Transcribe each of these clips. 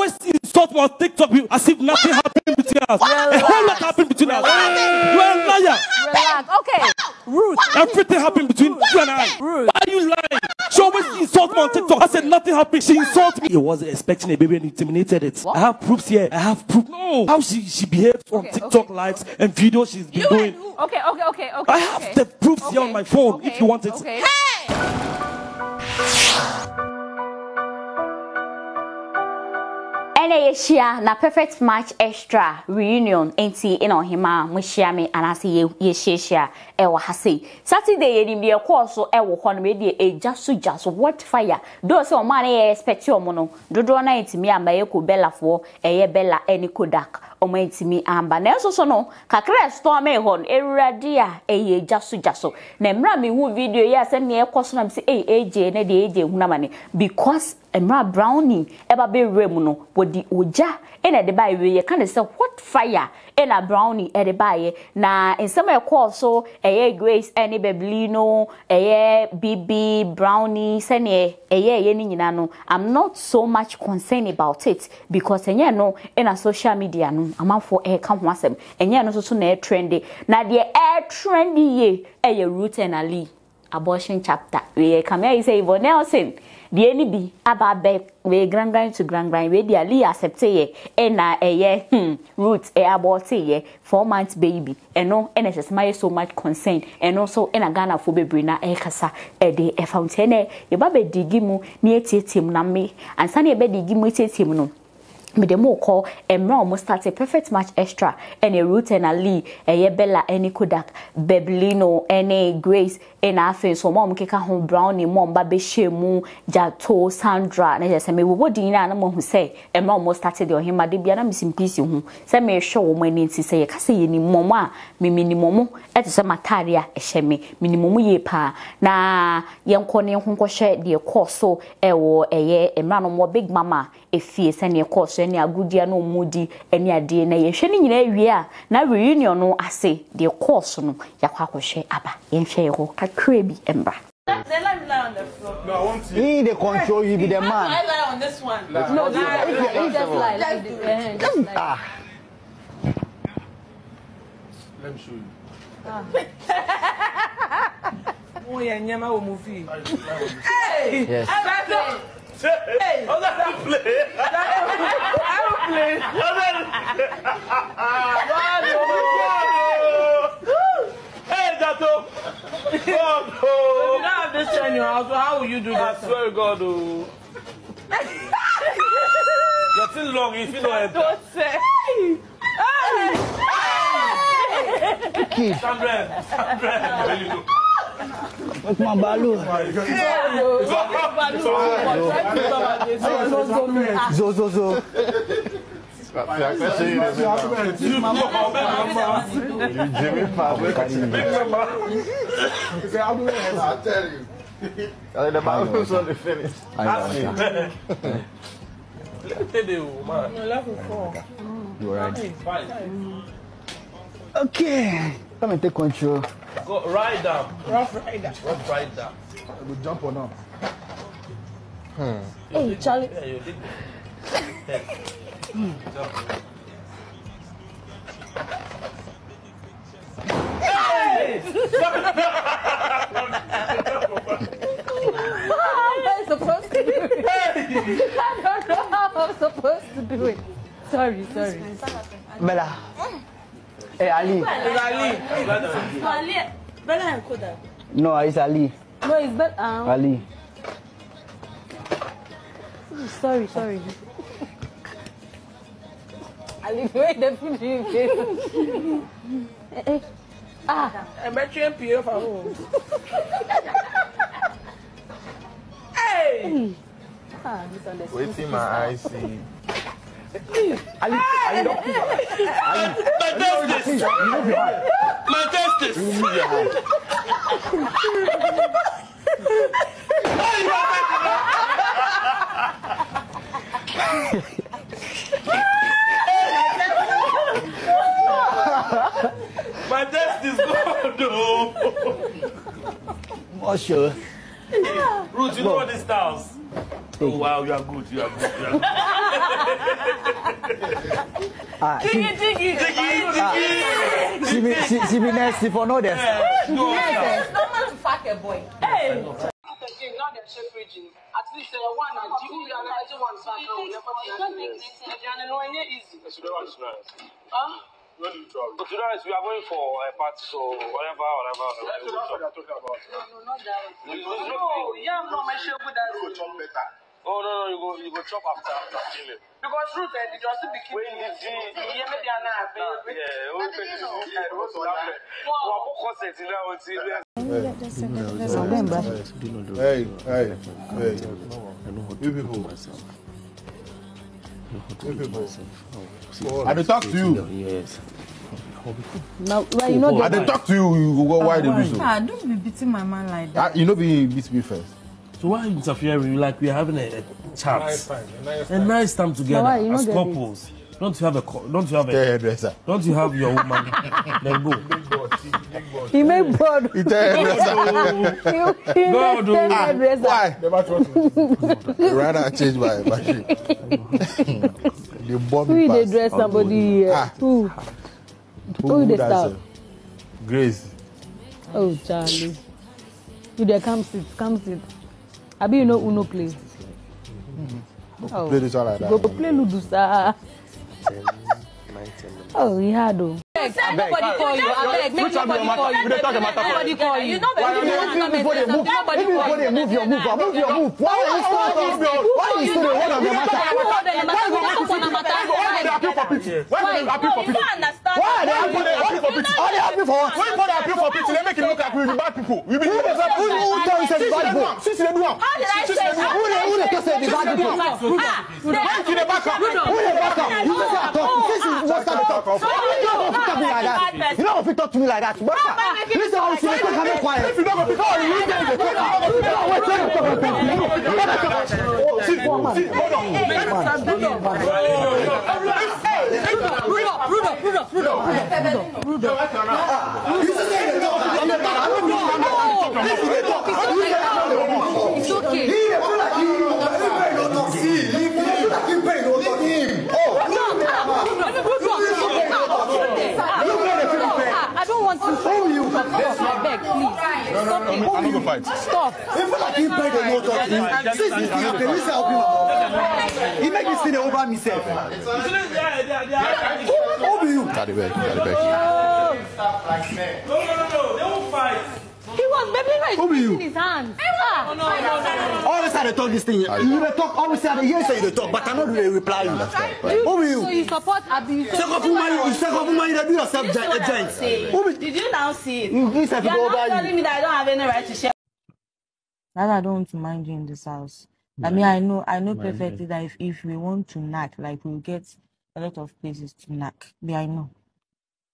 always insult me on TikTok as if nothing happened between us. A whole lot happened between us. You are a liar. Relax. Okay. Ruth. Everything happened between you and I. Ruth. Why are you lying? She always insults me on TikTok. I said nothing happened. She insulted me. He wasn't expecting a baby and intimidated it. What? I have proofs here. I have proof. No. How she she behaves on Okay, TikTok okay, lives and videos she's been You doing. and? Okay, okay, okay, okay. I have okay. the proofs here on my phone okay, if you want it. Okay. Ɛna yɛhyia na perfect match extra reunion. Nti ɛna ɔhema a mohyia me anaasɛ yɛ- yɛhyiahyia ɛwɔ ha sei saturday yɛnim deɛ ɛkɔɔ so ɛwɔ hɔ no mɛdeɛ ɛgya so gya so what fire. Dɔɔ sɛ ɔmaa no yɛ expect ɔmo no dodoɔ no antumi amba ɛyɛ ko bellafoɔ ɛyɛ bella ɛne kodak ɔmo antumi amba nanso so no kakra ɛstɔɔ me hɔ no ɛwurade a ɛyɛ gya na mmerɛ a mehu video yi a sɛnea ɛkɔ so nam sɛ ei agye ne deɛ agye hunama ne because mmerɛ brownie ɛba bɛwura mu no wɔde ogya ɛna ɛde baayɛ wei yɛka ne sɛ what fire? Ɛna brownie ɛde baayɛ na nsɛm a ɛkɔɔ so ɛyɛ grace ɛne beblino ɛyɛ bibi brownie sɛneɛ ɛyɛ ɛyɛ ne nyinaa no. I'm not so much concerned about it because ɛnyɛ no ɛna social media no amanfoɔ ɛreka ho asɛm. Ɛnyɛ no nso so na ɛtrɛnde na deɛ ɛtrɛnde yie ɛyɛ root and ali abortion chapter. Wei kame ayi sɛ yvonne nelson deɛ ni bi aba abɛ wei grangran to grangran wei deɛ ali accept yɛ ɛna ɛyɛ hmm, root ɛyɛ abɔɔte yɛ four months baby. Ɛno ɛna ɛhyɛ sɛ mayɛ so much concern. Ɛno nso ɛna ghanafoɔ bebree na ɛrekasa ɛde ɛfa nkyɛn nɛ yɛba bɛdigi mu na yɛtietie mu na me ansa na yɛbɛdigi mu yɛtietie mu no mede mu kɔ mmerɛ a ɔmo starte perfect match extra. Ɛne root and ali ɛyɛ bella ɛne kodak beblino ɛne grace ɛna afei nso ɔmo a ɔmo keka ho brownie mu ɔmo ba bɛhyɛ mu jato sandra na kyerɛ sɛ mewɔwɔ din nyinaa na mo hu sɛ mmerɛ ɔmo starte deɛ ɔhema de bia na mesi mpisi ho sɛ mehwɛ wɔn ani nti sɛ yɛka sɛ yɛni mmɔmo a memeni mmɔmo ɛte sɛ mataare a ɛhyɛ me meni mmɔmo yie paa na yɛnkɔ ne ho nkɔhwɛ deɛ kɔɔ so ɛwɔ ɛyɛ mmerɛ no ɔmo big mama efie sɛnea ɛkɔɔ so ɛne agodua no ɔmo di ɛne adeɛ na yɛhwɛ ne nyinaa wie a na reunion no ase deɛ kɔɔ so no yɛakɔ akɔhwɛ aba yɛnhwɛ yɛ hɔ kakra bi mbra Then let me lie on the floor. No, I want you. He the control, you be the I man. lie on this one. no If you- if just you- like like this eh, just like Ah, Let me show you. Oh, yeah, nyama wo movie. yes. Hey! Oh, that's a play. Aeroplane! Hey, You God, don't oh. have this in your house, so how will you do I this? swear to God, oh. You're too long, if you know it. Don't say. Kid, Sandra, Sandra. What's my balu? Zo, zo, zo. The Bible's on the finish. You alright? Fine. Okay. Come and take control. Go right down. Rough rider. Rough right down. We jump or not? Hey, Charlie. Yeah, you did. Jump. how am I supposed to do it I don't know how I'm supposed to do it sorry sorry Bella. Hey, Ali. Better than Kodak. No, it's Ali. no it's better um, Ali. sorry sorry Ali wait the video face eh eh ah I'm better than PF at home. Hey! ah misunderstood Waiting my eyes see. Ali, Ali, don't put your hand. My justice! You move your hand. My justice! You move your hand. My justice, God, oh. Oh, sure. Ruth, you know what this styles? Oh, wow, you are good. You are good. You are good. Ah, she, Diggy, diggy. she, be, she, she be nasty for no this. It's normal to fuck a boy. Hey. Again, now they're separating. At least uh, one and two, you are not one side. No, you're not easy. Huh? So today we are going for a party, so whatever, whatever. whatever. No, not that. No, yeah, I'm not my share with that. Oh no, no, you go, you go chop after after chilling. Because Ruth, eh, they just be When keeping did you? Yeah, maybe I'm not. Yeah, we pay the weekend. What's that? Wa mo concert in there until Hey, hey, hey. You people. You people. I dey talk to you. Now, well, you know I dey talk to you. You go why dey do so? Ah, don't be beating my man like that. Ah, You know be beat me first. So why are you interfering? Like we're having a, a chat. A nice time together why you as not get it? couples. Don't you have a don't you have a hairdresser. don't you have your woman? then go. He made broad. He tell hairdresser. He, made oh. ten Ah, hairdresser. Why? Rather change my machine. They bomb Who me pass. dress somebody here? Ah. Who? Who start? say? Grace. Oh, Charlie. You dey come sit, come sit. Abi you know Uno play? Oh, Play this one like go that. play Ludo, sir. Oh, he had oh. Oh. Nobody call you. Abeg, make nobody call you. Nobody call you. Why don't you if before they move? Nobody If before call they you. move your move, ah, move your move. Why are you still move your? Why are you still the one of the matter? Why? No, you don't understand. Why are they happy? Are they happy for what? When you appeal for people, they make it look like we be bad people. We be Who the fuck- who who tell you say the bad people? Since they do am. How did I say that? Who the who the tell say the bad people? Ah, When you dey back up. Who the back up? You just say I talk. Since you just start to talk, you don't go fit talk me like that. You don't go fit talk to me like that. Basta. Listen how you say talk and be quiet. If you don't go pick up, you lose them. They take am. No, wait, tell me talk and talk. See, see, hold on. It's okay. Ah, I don't want to show you. I beg, please. Stop it. I no go fight. Stop. He make me see the over myself. Who be you? Carry back, carry back. No, no, no, no. They won't fight. He was baby right Who be you? in his hand. Ah. Always I dey talk this thing. You dey talk. Always I dey hear say you dey talk, but I no dey reply you. Who be So you? you support abuse. Second woman, you second woman, you do yourself I'm giant. Who? Did you now see it? You to You're go not telling you. me that I don't have any right to share. That I don't want to mind you in this house. I mean, I know, I know perfectly that if, if we want to knack, like we'll get a lot of places to knack. Me, I know.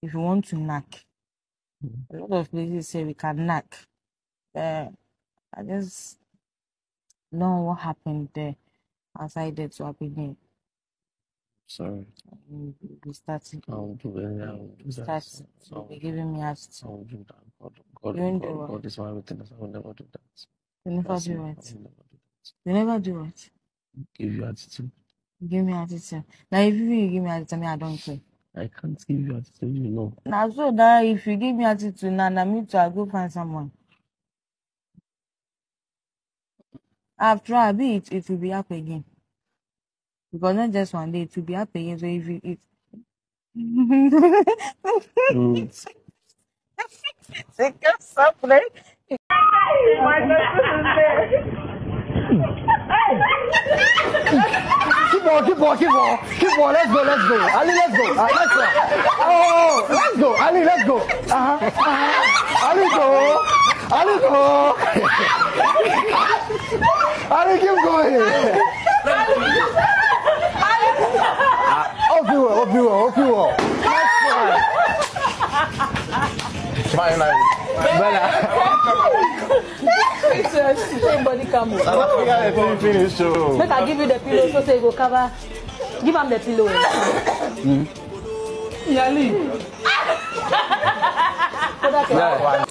If we want to knack, a lot of places say we can knock, Uh, I just know what happened there outside there to happen Sorry, We we started, I'll do it. I'll do we that. start, be giving me attitude. I'll do that. God, God, You won't do God, what? God is my witness. I will never do that. You never That's do. I it. will never do that. You never do it. Give you attitude. You give me attitude. Now, if you give me attitude, me, I don't care. I can't give you attitude. You know. Now, so that if you give me attitude, now, now me too, I go find someone. After I be it, it will be up again. Because not just one day, it will be up again. So if you, it. Mm. Take a supplement. Keep on, keep on, keep on, keep on. Let's go, let's go. Ali, let's go. Uh, let's go. Oh, let's go. Ali, let's go. Uh-huh, uh-huh. Ali, go. Ali, go. Ali, keep going. Off you will, off you will, off you will. Next one. Fine, like. Somebody come over. South Africa, they finish, finish, so. Make I give you the pillow so say you go cover. Give him the pillow. Yali.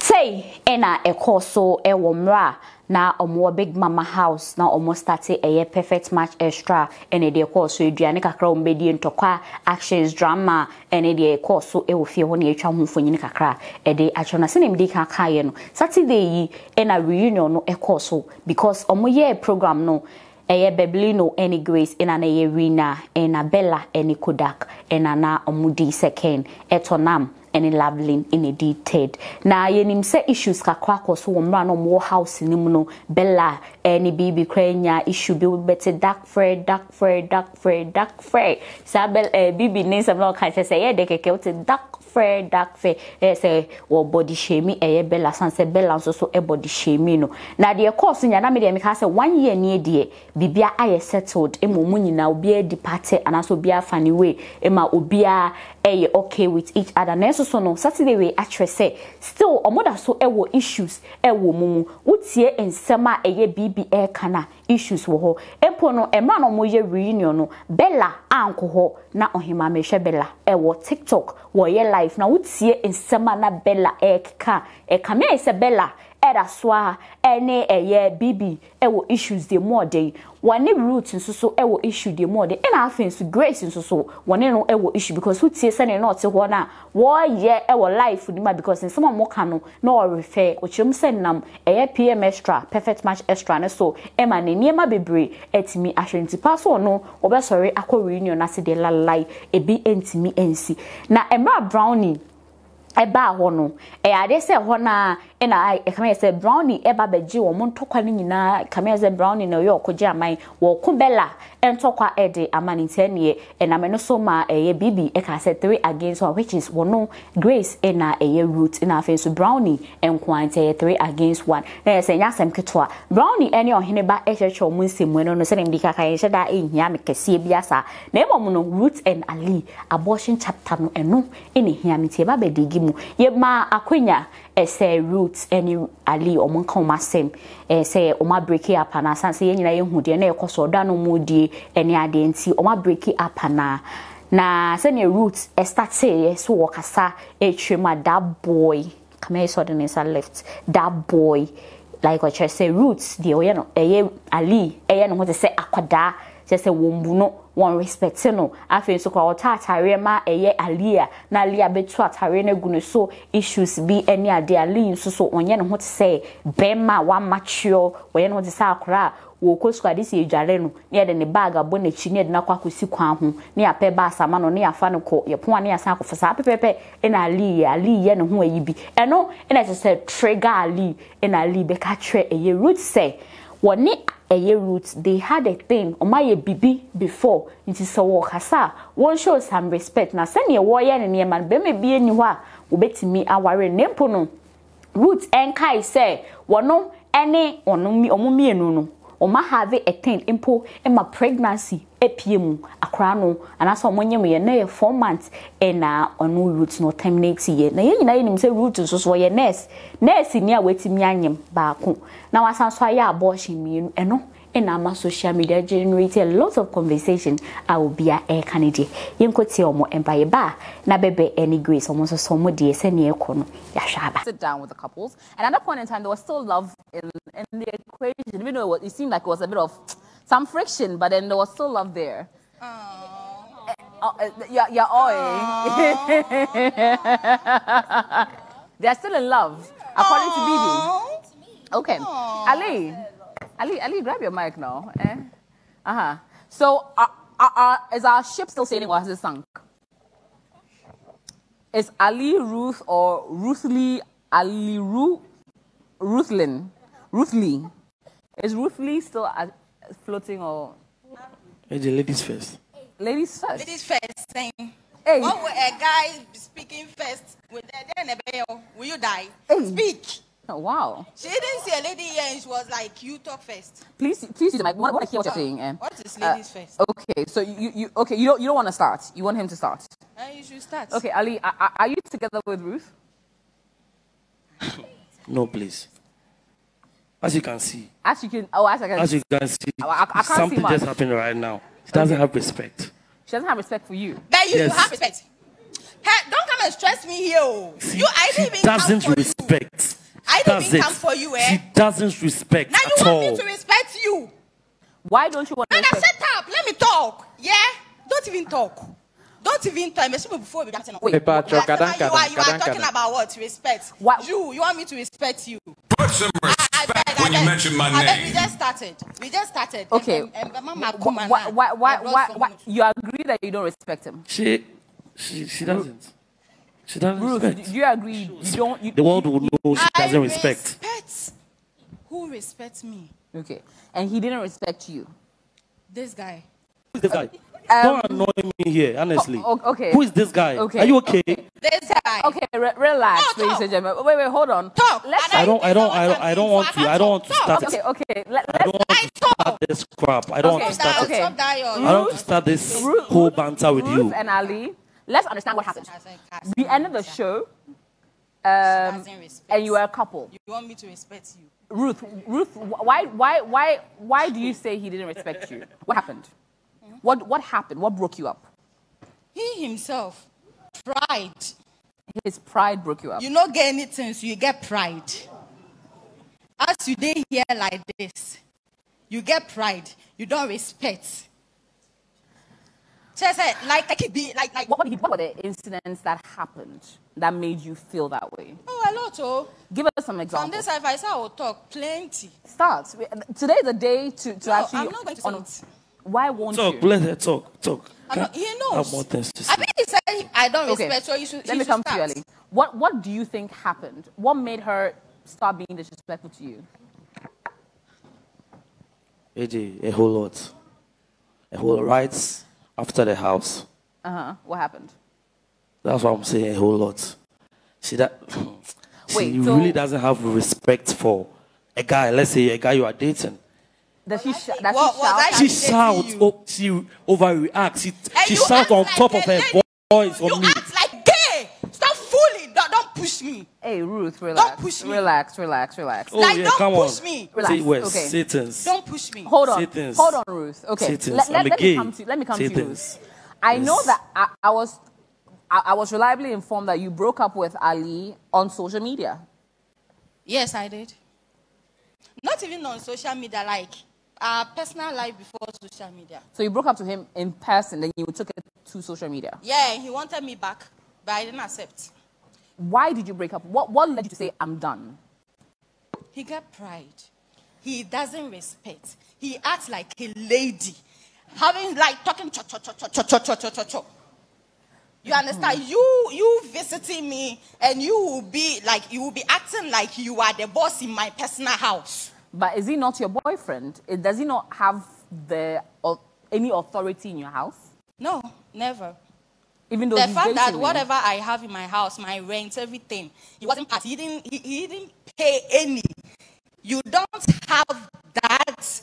sei ɛna ɛkɔɔ so ɛwɔ mmerɛ a na ɔmo big mama house na ɔmo starte ɛyɛ perfect match extra. Ɛna deɛ ɛkɔɔ so aduane kakra ɔmo bɛdie ntɔkwa actions drama ɛne deɛ ɛkɔɔ so ɛwɔ fie hɔ na yɛtwa ho mfonyin kakra. Ɛde atwa na sɛnea mede ka kaeɛ no saturday yi ɛna reunion no ɛkɔɔ so. Because ɔmo yɛ program no ɛyɛ beblino ɛne grace ɛna na ɛyɛ rina ɛna bella ɛne kodak ɛna na ɔmo di second ɛtɔ nam ɛne lavelin ɛna di third na yɛnim sɛ issues kakra akɔ so wɔ mmerɛ na ɔmo wɔ house no no bella ɛne biribi koraa nya issue bi bɛte dark frɛ dark frɛ dark frɛ dark frɛ saa bɛ ɛɛ bibi ne nsɛm na ɔka kyerɛ sɛ ɛyɛ de kɛkɛ wote dark frɛ dark frɛ ɛyɛ sɛ wɔ body shaming ɛyɛ bella san sɛ bella nso so ɛ body shaming no. Na deɛ kɔɔ so nyana mi deɛ mi ka sɛ one year nie deɛ bibia ayɛ settled ɛma ɔmo nyinaa obiara di party anaasɛ obiara fa ne way ɛma obiara ɛyɛ okay with each other. Na ɛso so no saturday wei akyerɛ sɛ still ɔmo da so ɛwɔ issues ɛwɔ mu mu. Wotie nsɛm a ɛyɛ biribi ɛɛka na issues wɔ hɔ mpo no mmerɛ na ɔmo yɛ reunion no bella ankɔ hɔ na ɔhema mehwɛ bella. Ɛwɔ tiktok wɔyɛ live na wotie nsɛm a na bella ɛɛkeka ɛka mɛ sɛ bella ɛda so a ɛne ɛyɛ bibi ɛwɔ issues deɛ mu ɔden wɔne root nso so ɛwɔ issue deɛ mu ɔden ɛna afei nso grace nso so wɔne no ɛwɔ issue because wotie sɛnea na ɔte hɔ no a wɔreyɛ ɛwɔ life no ma because nsɛm a wɔka no na ɔrefɛ ɔkyerɛm sɛ nam ɛyɛ pm extra perfect match extra ne so ɛma ne nneɛma bebree ɛtumi ahwɛ. Nti paa so ɔno wɔbɛsɔre akɔ reunion ase deɛ lalai ebi ntumi nsi. Na mmerɛ brownie ɛbaa hɔ no ɛyɛ adeɛ sɛ hɔ no ɛna ɛkama yɛ sɛ brownie ɛba bɛgye wɔn ntɔkwa no nyinaa kama yɛ sɛ brownie na ɔyɛ ɔkɔgye aman wɔko bella ntɔkwa ɛde ama ne nkyɛn neɛ ɛnam ɛno so ma ɛyɛ bibi ɛka sɛ three against one which is wɔn grace ɛna ɛyɛ root ɛna afei nso brownie nkoa nti ɛyɛ three against one. Na yɛ sɛ nyɛ asɛm ketewa brownie ɛne ɔhene ba ɛhwehwɛ wɔn nsɛmmu no no sɛdeɛ mdi kaka yɛn hyɛ da ɛnhia me kɛseɛ bi asa na ɛmɔ no root and ali abortion chapter no ɛno ɛna ehia me tie ba bɛdigi mu. Yɛma akonya ɛsɛ root ɛne ali ɔmo nka ɔmo asɛm ɛsɛ ɔmo abreki up ana asan. Sɛ yɛn nyinaa yɛhu deɛ na ɛkɔ so ɔda no ɔmo die ɛne adeɛ nti ɔmo abreki up ana na sɛnea root ɛstate so wɔ kasa mu a that boy. Kama yɛ sɛ ɔde ne nsa left. That boy. Like ɔkyerɛ sɛ root deɛ ɔyɛ no ɛyɛ ali ɛyɛ ne ho te sɛ akwadaa kyerɛ sɛ wɔn bu no wɔn respect no afei nso kora ɔtɔ atareɛ ma ɛyɛ alia na alia bɛtu atareɛ no agu ne so issues bi ne adeɛ ali nso so ɔnyɛ ne ho te sɛ bɛrima a wamakyerɛ ɔyɛ ne ho te sɛ akora a wɔkɔ sukuu ade si edware no. Ne yɛde ne baag abɔ n'akyi ne yɛde no akɔ akɔsi kwan ho ne yɛapɛ baasa ama no. Ne yɛafa no kɔ yɛpon a ne yɛasan akɔfa saa pɛpɛpɛ ɛna ali yɛ ali yɛ ne ho ayi bi. Ɛno ɛna ɛkyɛ sɛ trigger ali. Ɛna ali bɛka kyerɛ ɛyɛ root sɛ wɔne ɛyɛ root they had a thing ɔmo ayɛ bibi before nti sɛ wɔkasa a wɔn show some respect. Na sɛnea wɔyɛ ne nneɛma no bɛrima bi ani hɔ a wɔbɛtumi aware. Ne mpo no root ɛnkae sɛ wɔno ɛne ɔno ɔmo mmienu no ɔmo have a thing mpo ɛma pregnancy epie mu akora no anaasɛ ɔmo nyɛ yɛ na yɛ four months ɛna ɔno root no terminate yɛ. Na yɛn nyinaa yɛnim sɛ root nso so ɔyɛ nurse. Nurse ni a watumi anyam baako. Na wasan so ayɛ abortion mmienu. Ɛno ɛna ama social media generate a lot of conversation. A obia ɛreka ne deɛ yɛnkɔ tie ɔmo mpaeɛ ba na bɛbɛ ɛne grace ɔmo nso so ɔmo deɛ sɛnea ɛkɔ no yɛahwɛ aba sit down with the couples. And at that point in time, there was still love in, in the equation, even though it, was, it seemed like it was a bit of some friction, but then there was still love there. Eh, oh, eh, yeah, yeah, oh, eh. They're still in love, according to Bibi. Okay, Ali, Ali, Ali, grab your mic now. Eh? Uh huh. So, uh, uh, uh, is our ship still sailing or has it sunk? Is Ali Ruth or Ruthly Ali Ru Ruthlin? Ruthly. Is Ruthly still uh, floating or Hey, the ladies first. ladies first? Ladies first, saying. Hey. What will a guy be speaking first? With then a bell, will you die? Speak. Oh, wow. She didn't see a lady here and she was like, you talk first. Please, please use the mic. I want to hear what you're saying. eh? What is Uh, ladies first? Okay, so you, you okay? You don't you don't want to start. You want him to start. Uh, you should start. Okay, Ali, are, are- are you together with Ruth? No, please. As you can see, As you can, oh, as I can, as you can see, I- I- I can't see something much. just happened right now. She doesn't have respect. she doesn't have respect for you. But you Yes. have respect. Hey, don't come and stress me here. oh. You, I didn't She even come doesn't respect. you. Respect. I don't That's it. come for you, eh? She doesn't respect Now you at want all. me to respect you. Why don't you want to Nana, respect? shut up. Let me talk. Yeah? Don't even talk. Don't even talk. Message me before we get on. Wait, Hey, Patrick, Last you are, kadan, you are talking kadan. about what? Respect. Why- You, you want me to respect you. Put some respect I beg, when I you beg. mention my I name. We just started. We just started. Okay. And, and, and Mama Why, come and why, why, why, why, why- you agree that you don't respect him? She, she, she doesn't. She doesn't Ruth, respect. do you agree? You don't. You, The world will know she I doesn't respect. respect. Who respects me? Okay, and he didn't respect you. This guy. Who is this guy? Um, Don't annoy me here, honestly. o- okay. Who is this guy? Okay, Are you okay? This guy. Okay, re- relax, Oh, ladies and gentlemen. Wait, wait, hold on. Talk. Let's. I don't. I don't. I don't. I don't want to. I don't want to start. Okay, okay. Let, I don't let's. want to start this crap. I don't want Okay, to start okay. it. Stop that, your- I don't want to start this whole banter with you. and Ali. Let's understand what happened. We ended the show, um, and you were a couple. You want me to respect you? Ruth, Ruth, why, why, why, why do you say he didn't respect you? What happened? What, what happened? What broke you up? He himself, pride. His pride broke you up. You not get anything, so you get pride. As you dey here like this, you get pride. You don't respect. Just like like like it be like like What, what, what were the incidents that happened that made you feel that way? oh a lot oh. Give us some examples. From examples. this side, if I say I will talk plenty. Start. Today is the day to, to No, actually. I'm not going to say on- it. Why won't Talk. you? Let her talk. Talk. I'm not, he I knows. have more to say. I mean, he said I don't Okay. respect, so you should. Let he me should come to you, start. Ali. What, what do you think happened? What made her start being disrespectful to you? AJ, a whole lot. A whole lot. Right after the house. Uh huh. What happened? That's what I'm saying. A whole lot. She that. she Wait, so- really doesn't have respect for a guy. Let's say a guy you are dating. Does she, sh- does What- she was shout? I- She shouts. Oh, she overreacts. She, she you shouts act on like top a of her lady. voice You on me. act like gay. Stop fooling. Don't, don't push me. Hey, Ruth, relax. Don't push me. Relax, relax, relax. Oh Like, yeah, don't come push on. me. Relax, Say words. okay. Satan's. Don't push me. Hold on. Satan's. Hold on, Ruth. Okay. Satan's. Let, let, I'm a let me come to you. let me come to you, Satan's. Ruth. I know that I, I was I, I was reliably informed that you broke up with Ali on social media. Yes, I did. Not even on social media, like our personal life before social media. So you broke up to him in person, then you took it to social media. Yeah, he wanted me back, but I didn't accept. Why did you break up? What what led you to say I'm done? He got pride. He doesn't respect. He acts like a lady, having like talking cho cho cho cho cho cho cho cho cho cho. You mm-hmm. understand? You you visiting me, and you will be like you will be acting like you are the boss in my personal house. But is he not your boyfriend? Does he not have the au- any authority in your house? No, never. Even though the fact that whatever I have in my house, my rent, everything, he wasn't part. He didn't. He, he didn't pay any. You don't have that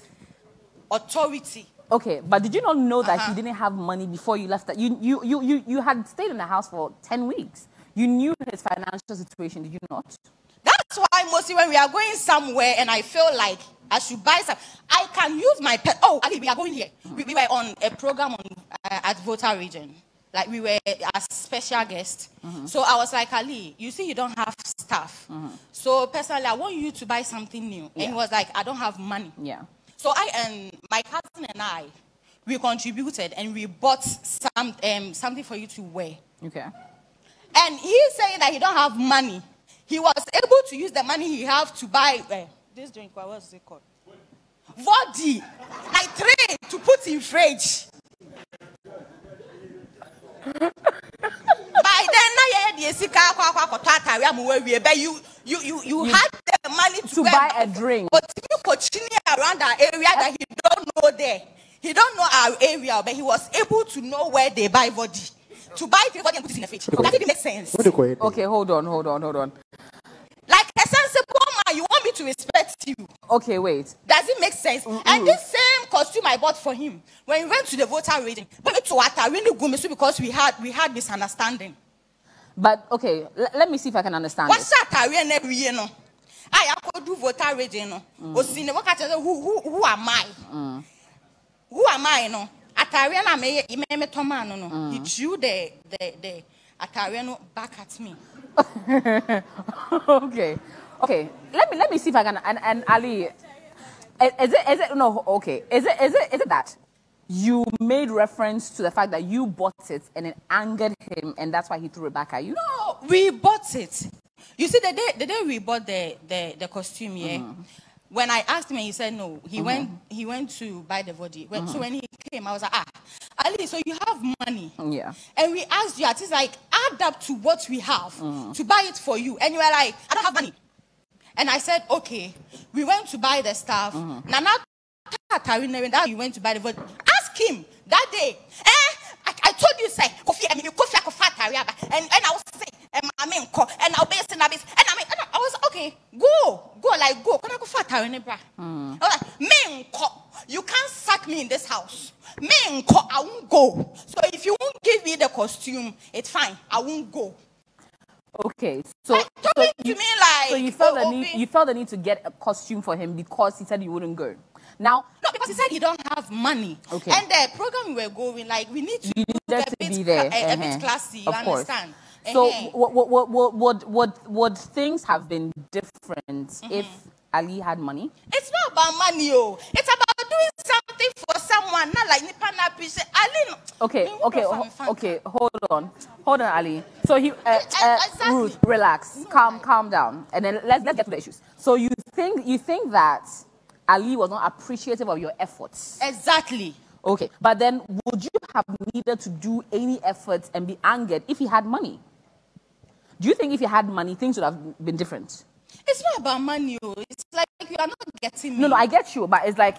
authority. Okay, but did you not know that Uh-huh. he didn't have money before you left? That you, you, you, you, you had stayed in the house for 10 weeks. You knew his financial situation, did you not? That's why mostly when we are going somewhere and I feel like I should buy some, I can use my pet. Oh, Ali, we are going here. We, we were on a program on uh, at Volta Region. Like we were a special guest. So I was like, Ali, you see, you don't have stuff. So personally, I want you to buy something new. And he was like, I don't have money. Yeah. So I and my cousin and I, we contributed and we bought some um, something for you to wear. Okay. And he's saying that he don't have money. He was able to use the money he have to buy uh, this drink. What was it called? Body, like three to put in fridge. By then, now you had the sika kwa kwa kwa tatari amu we but you you you you had the money to, To buy a drink. But you continue around our area that he don't know there. He don't know our area, but he was able to know where they buy body. To buy three body and put it in the fridge. That didn't make sense. Okay, hold on, hold on, hold on. Like a sensible man, you want me to respect you. Okay, wait. Does it make sense? And this same costume I bought for him when we went to the Volta region, but it to Ata really good because we had we had misunderstanding. But okay, let me see if I can understand What's that? shot and every year no? I could do voter reading no. Ne mm. who who who am I? Mm. Who am I no? Atare na me me toma no no. Mm. He threw the the the atare no back at me. okay. Okay, let me let me see if I can. And, and Ali, is is it is it no? Okay, is it is it is it that you made reference to the fact that you bought it and it angered him, and that's why he threw it back at you? No, we bought it. You see, the day the day we bought the the, the costume, yeah. Mm-hmm. When I asked him, he said no. He went he went to buy the body. When, So Mhm. when he came, I was like, ah, Ali, so you have money. Yeah. And we asked you, it's like, add up to what we have Mm. to buy it for you. And you were like, I don't have money. And I said, okay. We went to buy the stuff. Mm-hmm. Nana knowing that you went to buy the vote. Ask him that day. Eh? I, I told you, say, Kofi, I mean, Kofi, Kofi, Tariaba. And, and I was saying, eh, and I mean, and I'll be saying, and I mean, eh, and I was okay, go, go, like, go. Can I go for Tari, bra? I was like, me, you can't sack me in this house. Me, I won't go. So if you won't give me the costume, it's fine. I won't go. Okay, so so you, me like, so you felt the oh, need you felt the need to get a costume for him because he said you wouldn't go. Now, No, because he said he don't have money. Okay. And the program we were going, like, we need to you look a to bit, be there. a, a bit uh-huh. classy, you of course. understand? So, Uh-huh. would, would, would, would, would, would things have been different Mm-hmm. if Ali had money? It's not about money, oh. It's about doing something for someone, not like Nipa na appreciate. Ali. Okay, okay, don't ho- find okay. Hold on, hold on, Ali. So he, uh, uh, Ruth, relax, calm, calm down, and then let's let's get to the issues. So you think you think that Ali was not appreciative of your efforts? Exactly. Okay, but then would you have needed to do any efforts and be angered if he had money? Do you think if he had money, things would have been different? It's not about money, oh. It's like you are not getting me. No, no, I get you, but it's like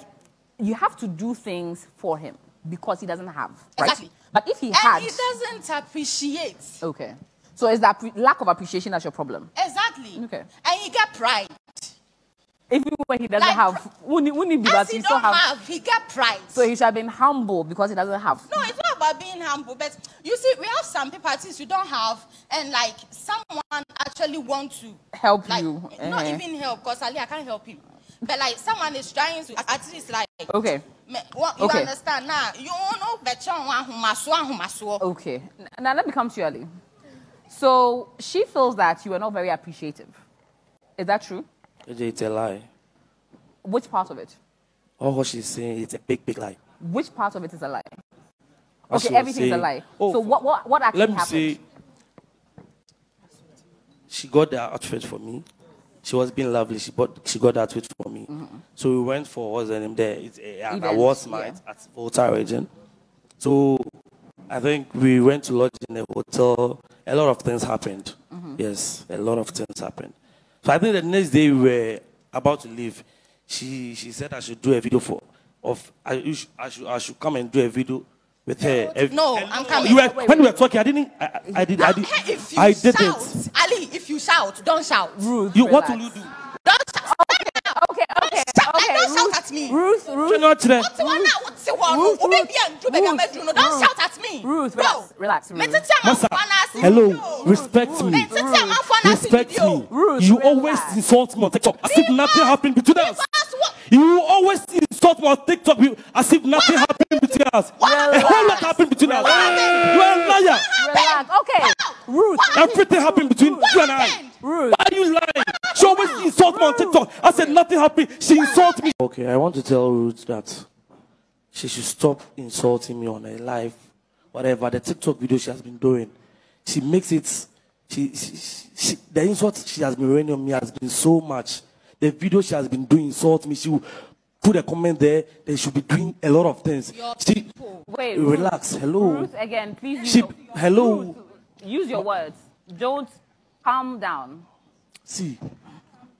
you have to do things for him because he doesn't have, right? Exactly. But if he and had, he doesn't appreciate. okay, so is that lack of appreciation that's your problem? Exactly. Okay. And he got pride. Even when he doesn't Like, have, wouldn't, wouldn't it be that he he still have? have, he got pride. So he should have been humble because he doesn't have. No, it's not about being humble, but you see, we have some people at least you don't have, and like someone actually want to Help like, you. Not uh-huh. even help, because Ali, I can't help him. But like someone is trying to at least like Okay. Me- what you Okay. understand now. You know better one who must one who must. Okay. Now let me come to you, Ali. So she feels that you are not very appreciative. Is that true? It's a lie. Which part of it? All what she's saying is a big, big lie. Which part of it is a lie? What she okay, was everything's a lie. Oh, so what, what, what actually Let me happened? say, she got the outfit for me. She was being lovely. She bought, she got that outfit for me. So we went for what's the name there? It's a, an awards yeah. night at Volta region. So I think we went to lodge in a hotel. A lot of things happened. Mhm. Yes, a lot of things happened. So I think the next day we were about to leave. She she said I should do a video for of I, I should I should come and do a video with her. No, I'm coming. You were, when we were talking, I didn't. I, I, I did. I did. If you I shout, didn't. Ali, if you shout, don't shout. Ruth, You, what will you do? Don't shout. Okay, okay, Shout, okay. don't Ruth, shout at me. Ruth, Ruth. Not today. What's the one now? What's the one? Ruth, Ruth, do baby, and bedroom. No, Don't Ruth. shout at me. Ruth, Bro, relax, relax, Ruth. Masa, mfa na ase hello, respect me. Me tete ama mfa na ase Respect me. Ruth, you always insult me on TikTok as if nothing happened between us. You always insult me on TikTok as if nothing happened between us. A whole lot happened between us. You are a liar. Relax. Okay. Ruth. Everything happened between you and I. Ruth. Why are you lying? She always insult me on TikTok. I said nothing happened. She insulted me. Okay, I want to tell Ruth that she should stop insulting me on her life, whatever the TikTok video she has been doing. She makes it. She, she, she, she the insult she has been raining on me has been so much. The video she has been doing insult me. She will put a comment there. They should be doing a lot of things. She Wait. relax. Ruth, Hello. Ruth, again, please use She your, hello. use your words. Don't calm down. See,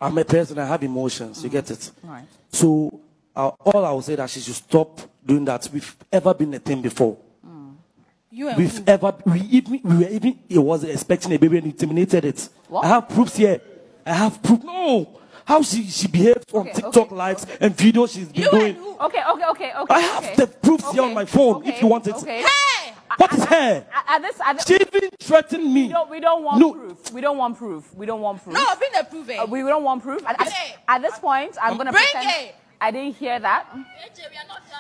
I'm a person. I have emotions. You get it. Right. So uh, all I will say that she should stop doing that. We've ever been a thing before. You We've who? ever we even we were even it was expecting a baby and intimidated it. What? I have proofs here. I have proof. No, how she she behaved on Okay, TikTok okay, lives and videos she's been You doing. Okay, okay, okay, okay. I have okay. the proofs here on my phone if you want it. Okay. Hey! What is her? At, at this, at this, She even threatened me. we don't, we don't want No. proof. We don't want proof. We don't want proof. No, bring the proof. eh? Uh, we don't want proof. At, at, at this point, I'm gonna Bring pretend it. I didn't hear that.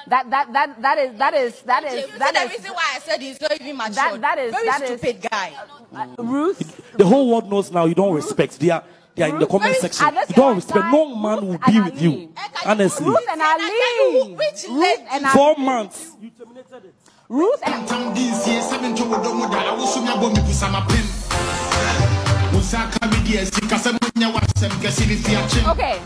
That that that that is that is that is You see that the reason why I said he's not even mature. that is- Very that is- stupid guy. uh, Ruth. The whole world knows now you don't respect. They are they are in the comment section. You don't respect. No man will be and with you. Honestly. Ruth and Ali. Ruth and Four Ali. months. Ruth? And Okay.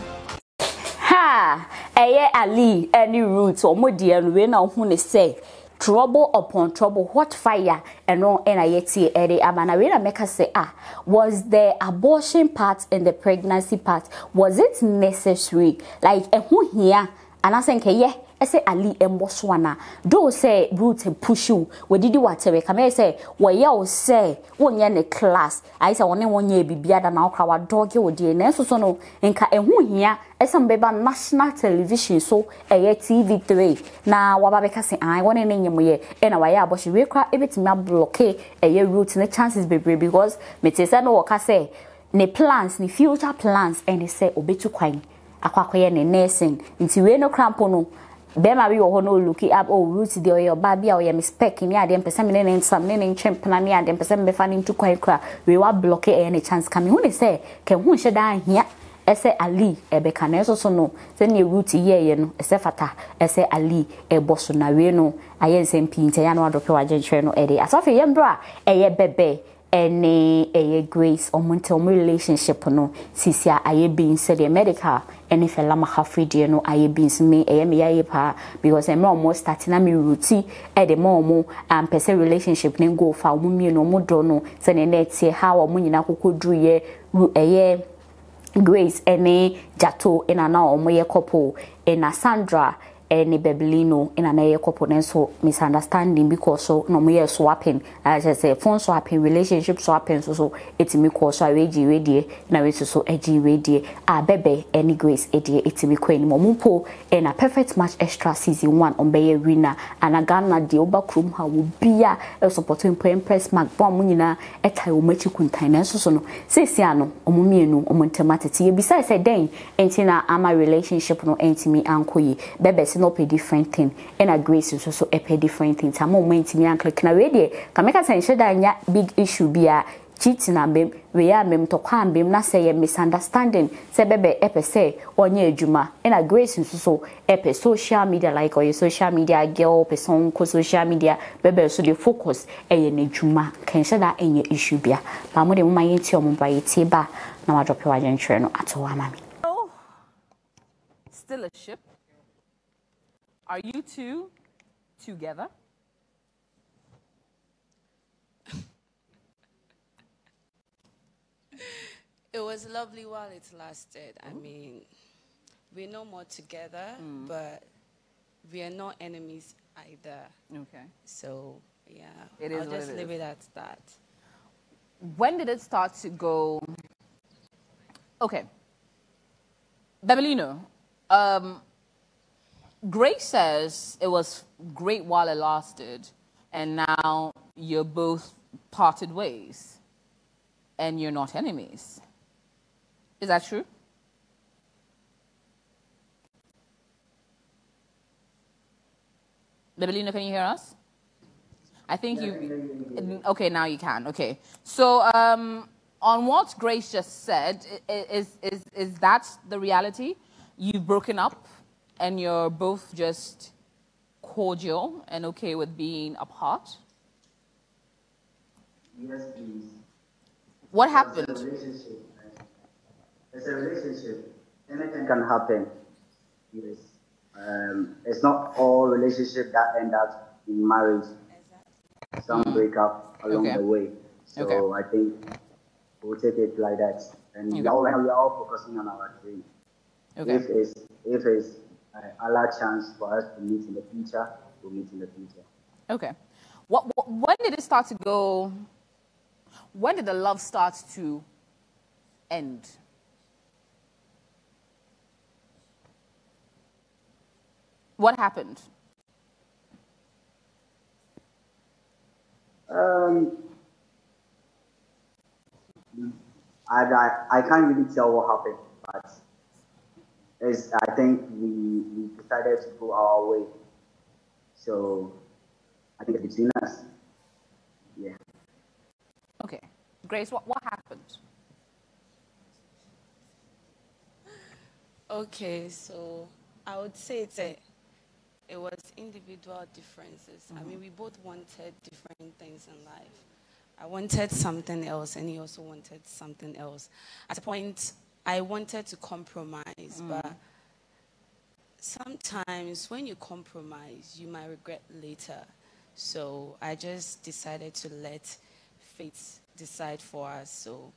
ha! Ɛyɛ ali ɛne Ruth ɔmo deɛ no wei na ɔho ne sɛ trouble upon trouble hot fire ɛno ɛna yɛtie ɛde aba na wei na mɛka sɛ ah was the abortion part and the pregnancy part? Was it necessary? Like ɛho hia anaasɛ nkɛyɛ ɛsɛ ali ɛmbɔ so ana? Do sɛ root push wo wɔdidi watɛrɛ kama yɛ sɛ wɔyɛ wo sɛ wonyɛ ne class. Ayɛ sɛ wɔne wɔnyɛ biribi da na wokora wadɔge wo deɛ. Nanso so no nka ɛho hia ɛsɛ mbɛba national television so ɛyɛ tv3 na waba bɛka sɛ an wɔne ne nyɛmoyɛ ɛna wayɛ abɔhye wei kora ɛbɛtumi ablɔke ɛyɛ root ne chances bebree because mete sɛ no wɔka sɛ ne plans ne future plans ɛne sɛ ɔbɛtu kwan akɔ akɔyɛ ne nursing. Nti wei no kora mpo no bɛrima bi wɔ hɔ na oluki up oh root deɛ ɔyɛ ɔbaa bi a ɔyɛ mispec ne adeɛ mpɛsɛ mi ne ne nsam ne ne nkyɛn pena ne adeɛ mpɛsɛ mi bɛfa ne ntu kwan kura. Wei wa blɔke ɛyɛ ne chance ka mi. Hu ne sɛ kɛhu nhyɛ daa hia ɛsɛ ali ɛbɛka na ɛso so no. Sɛnea root yɛɛyɛ no ɛsɛ fata ɛsɛ ali ɛbɔ so na wei no. Ayɛ nsɛm pii nkyɛn ya na wadɔpɛ wagye nkyɛn no ɛde asɔfo yɛn bro a ɛyɛ bɛbɛ ɛne ɛyɛ grace ɔmo nti ɔmo relationship no. Sisi a ayɛ bi sɛdeɛ medical ɛne fɛla mahafri deɛ no ayɛ nso me ɛyɛ me yɛayɛ paa because mmerɛ ɔmo start na me ruti ɛde ma ɔmo ampɛ sɛ relationship ne go fa ɔmo mmienu ɔmo dɔ no. Sɛdeɛ na ɛteɛ ha ɔmo nyinaa koko duru yɛ ɛyɛ grace. Ɛne jato ɛna na ɔmo yɛ couple. Ɛna sandra ɛne bɛbelino ɛna na ɛyɛ couple no nso misunderstanding bi kɔ so na ɔmo yɛ swapping. Akyɛ sɛ phone swapping relationship swapping nso so ɛtumi kɔ so a wegye wedeɛ na wei nso so agye wedeɛ a bɛbɛ ɛne grace ɛdeɛ ɛtumi kɔ anim ɔmo mpo ɛna perfect match extra season one ɔmo winner. Ana ghana deɛ ɔba kurom ha wɔ bia ɛsopɔto mpo empress mark bɔn ɔmo nyinaa ɛtae ɔmo akyi kuntan na nso so no. Seesie ano ɔmo mmienu ɔmo ntɛm atete yɛbisa sɛ dɛn na ama relationship no ɛntumi ankɔ yi bɛbɛ si no pɛ different thing ɛna grace nso so ɛpɛ different thing. Ama ɔmo ntumi anklik na wei deɛ kameka sɛ nhyɛ da big issue bia cheating abem wei abem tɔkwa abem na sɛ yɛ misunderstanding. Sɛ bɛbɛ ɛpɛ sɛ ɔnyɛ adwuma. Ɛna grace nso so ɛpɛ social media like ɔyɛ social media girl pɛ sɛ social media bɛbɛ nso de focus ɛyɛ n'adwuma. Kɛnhyɛ da ɛnyɛ issue bia. Baamu de mo ma yɛntie ɔmo ba yɛtie ba na wadɔpɛ wadwentwerɛ no ato hɔ ama me. Still a ship? Are you two together? It was lovely while it lasted. I mean, we're no more together, Mm. but we are not enemies either. Okay. So, yeah, It I'll just it leave is. it at that. When did it start to go? Okay. Bebelino, um, Grace says it was great while it lasted, and now you're both parted ways, and you're not enemies. Is that true? Bebelino, can you hear us? I think you. Okay, now you can. Okay. So, um, on what Grace just said, is, is, is that the reality? You've broken up and you're both just cordial and okay with being apart? Yes, please. What It's a happened? relationship. It's a relationship. Anything can happen. Yes. Um, it's not all relationship that end up in marriage. Some break up along Okay. the way. So Okay. I think we'll take it like that. And we, all, we are all focusing on our dream. Okay. If it's, if it's Allah chance for us to meet in the future, we'll meet in the future. Okay. What, what, when did it start to go? When did the love start to end? What happened? Um, I, I, I can't really tell what happened, but it's, I think we, we decided to go our way. So I think it's between us. Yeah. Okay. Grace, what, what happened? Okay, so I would say it's a, it was individual differences. I mean, mm-hmm. we both wanted different things in life. I wanted something else, and he also wanted something else. At a point, I wanted to compromise, but sometimes when you compromise, you might regret later. So I just decided to let fate decide for us. So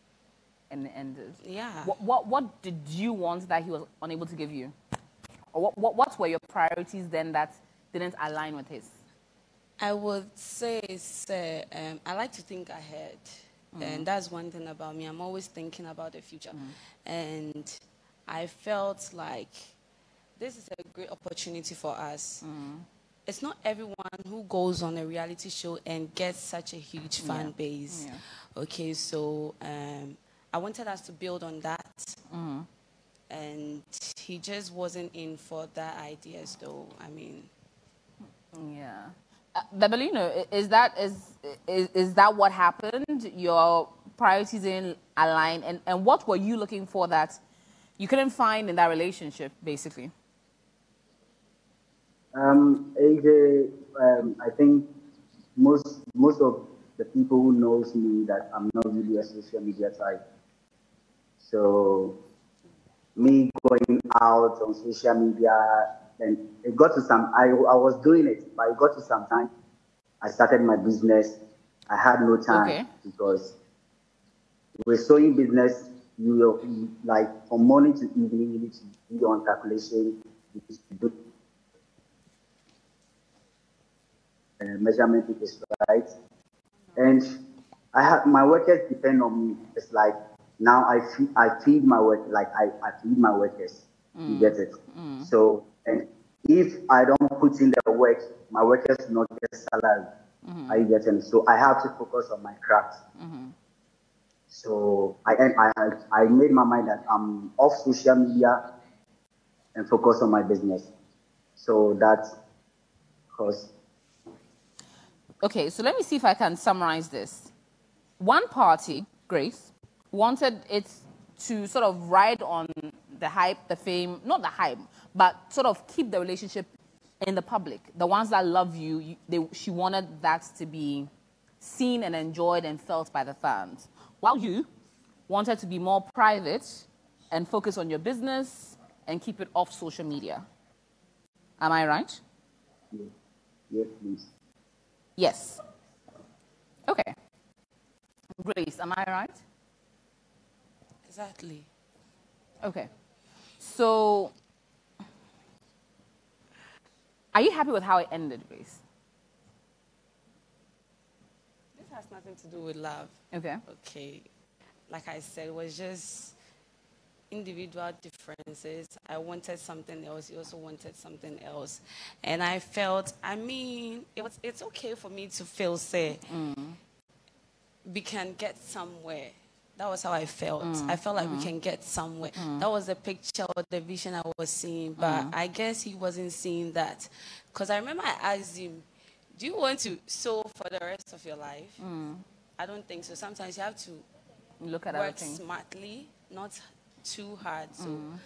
And and yeah. What, what what did you want that he was unable to give you? Or what what, what were your priorities then that didn't align with his? I would say, sir, um, I like to think ahead. Mhm. And that's one thing about me. I'm always thinking about the future. And I felt like this is a great opportunity for us. It's not everyone who goes on a reality show and gets such a huge fan Yeah. base. Yeah. Okay, so um, I wanted us to build on that. And he just wasn't in for that idea, though. I mean, Yeah. Uh, Bebelino, is that is, is is that what happened? Your priorities didn't align, and and what were you looking for that you couldn't find in that relationship, basically? Um, AJ, um, I think most most of the people who knows me that I'm not really a social media type. So me going out on social media, and it got to some. I I was doing it, but it got to some time. I started my business. I had no time Okay. because with sewing business, you will like from morning to evening, you need to be on calculation. You need to do uh, measurement if it's right. And I have my workers depend on me. It's like now I feed, I feed my work like I, I feed my workers. You Mm. get it? Mm. So and if I don't put in the work, my workers not get salary. Mhm. Are you getting? So I have to focus on my craft. So I, I I made my mind that I'm off social media and focus on my business. So that's because Okay, so let me see if I can summarize this. One party, Grace, wanted it to sort of ride on the hype, the fame, not the hype, but sort of keep the relationship in the public. The ones that love you, you they, she wanted that to be seen and enjoyed and felt by the fans. While you wanted to be more private and focus on your business and keep it off social media. Am I right? yes, please. Yes. Okay. Grace, am I right? exactly. Okay. So, are you happy with how it ended, Grace? This has nothing to do with love. Okay. Okay. Like I said, it was just individual differences. I wanted something else. He also wanted something else. And I felt, I mean, it was, it's okay for me to feel, say, mm. we can get somewhere. That was how I felt. Mm, I felt like we mm. can get somewhere. Mm. That was the picture or the vision I was seeing. But Mm. I guess he wasn't seeing that. Because I remember I asked him, Do you want to sew for the rest of your life? Mm. I don't think so. Sometimes you have to Look at work smartly, not too hard. So Mm.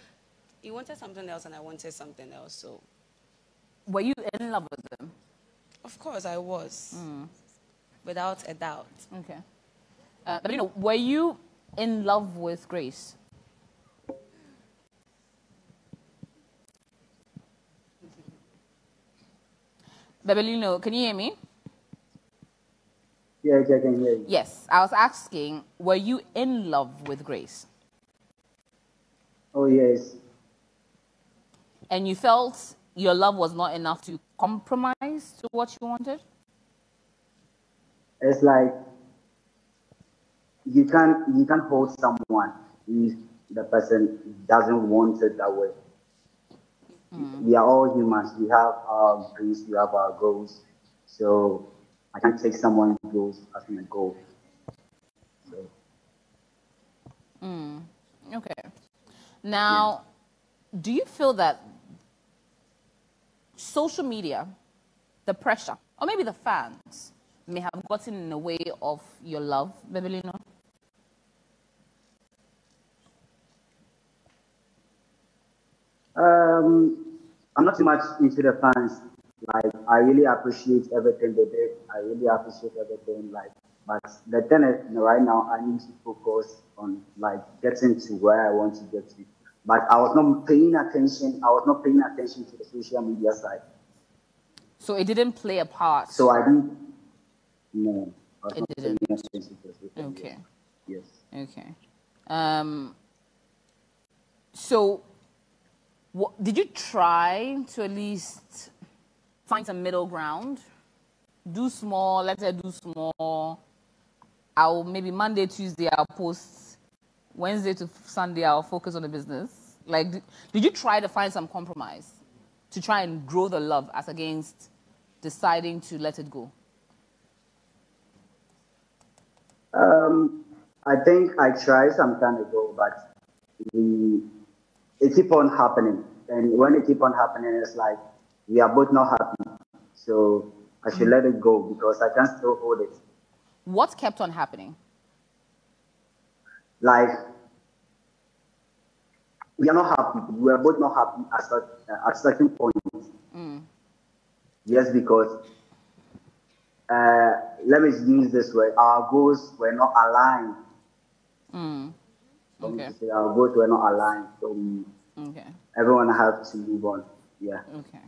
he wanted something else and I wanted something else. So Were you in love with him? of course I was. Without a doubt. Okay. Uh, but you know, were you in love with Grace? Bebelino, can you hear me? Yes, I can hear you. Yes, I was asking, were you in love with Grace? Oh yes, And you felt your love was not enough to compromise to what you wanted? it's like you can't you can't hold someone if the person doesn't want it that way. We are all humans. We have our dreams. We have our goals. So I can't take someone's goals as my goal. So Mm. Okay. Now, do you feel that social media, the pressure, or maybe the fans, may have gotten in the way of your love, Bebelino? Um, I'm not too much into the fans. Like, I really appreciate everything they did. I really appreciate everything. Like, but the thing is, you know, right now, I need to focus on like getting to where I want to get to. But I was not paying attention. I was not paying attention to the social media side. So it didn't play a part. So I didn't. No, I was It not didn't. paying attention to the social media. Okay. Yes. Okay. Um. So, what, did you try to at least find some middle ground? Do small. Let's say do small. I'll maybe Monday, Tuesday I'll post. Wednesday to Sunday I'll focus on the business. Like, did, did you try to find some compromise to try and grow the love as against deciding to let it go? Um, I think I tried some time ago, but the, it keep on happening. And when it keep on happening, it's like we are both not happy. So I should let it go because I can't still hold it. What kept on happening? Like we are not happy. We are both not happy at, cer- at certain points. Mm. Yes, because uh, let me use this way: our goals were not aligned. Mm. For me Okay. to Our goals were not aligned, so we, Okay. everyone have to move on. Yeah. Okay.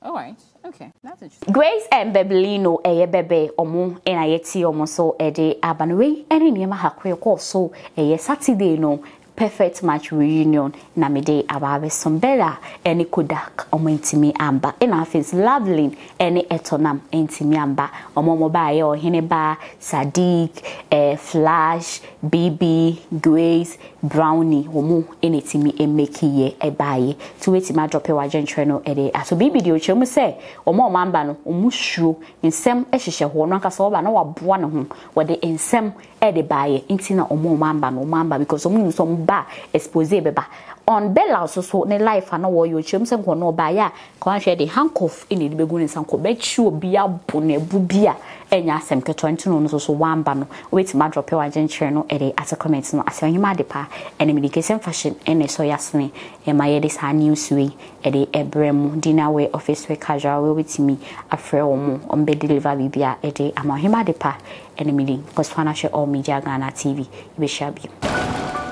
All right. Okay. That's interesting. grace and bebelino ɛyɛ bɛbɛ ɔmo ɛna yɛte ɔmo so ɛde aba no wei ɛne nneɛma hakoro kɔɔ so ɛyɛ saturday no perfect match reunion. Na mede aba abɛsom bella ɛne kodak ɔmo ntumi amba. Ɛna afei lovelyn ɛne ɛtɔnam ntumi amba. Ɔmo ɔmo baayɛ ɔhene ba sadiq ɛɛ flash bb grace brownie wɔn ɛna ɛtumi ɛmɛki yɛ ɛbaayɛ tí wɔatumi adrɔpɛ w'adwenkyerɛ no ɛde aso. Bb deɛ ɔkyerɛ mu sɛ a wɔn amba no wɔn suro nsɛm ɛhyehyɛ hɔ no ankasa ɔba na waboa ne ho wɔde nsɛm ɛde baayɛ nti na a wɔn amba no wɔn amba because wɔn nim sɛ wɔn ba expose bɛba on bella nso so ne life a na wɔyɛ ɔkyerɛ mu sɛ nkɔ no ɔbaayɛ a kɔn ahwɛ de handcuff ɛna ɛde bɛgu ne nsa nkɔ bɛkyi obi abo na ɛbu bi a ɛnyɛ asɛm ketewa nti ɔno nso so wamba no. Wɔatumi adrɔpɛ w'adwenkyerɛ no ɛde ate comment no asɛ ɔnyɛma ade paa ɛne mede kɛsɛm fashion ɛne ɛsɔ yɛasene ɛma yɛde saa news wei ɛde ɛbrɛ mu dinner wear office wear casual wear wobɛtumi afrɛ wɔ mo ɔmbɛ deliver biribi a ɛde ama ɔnyɛma ade paa ɛne mede nkɔsoa no ahyɛ all media ghana tv yɛbɛhyia bio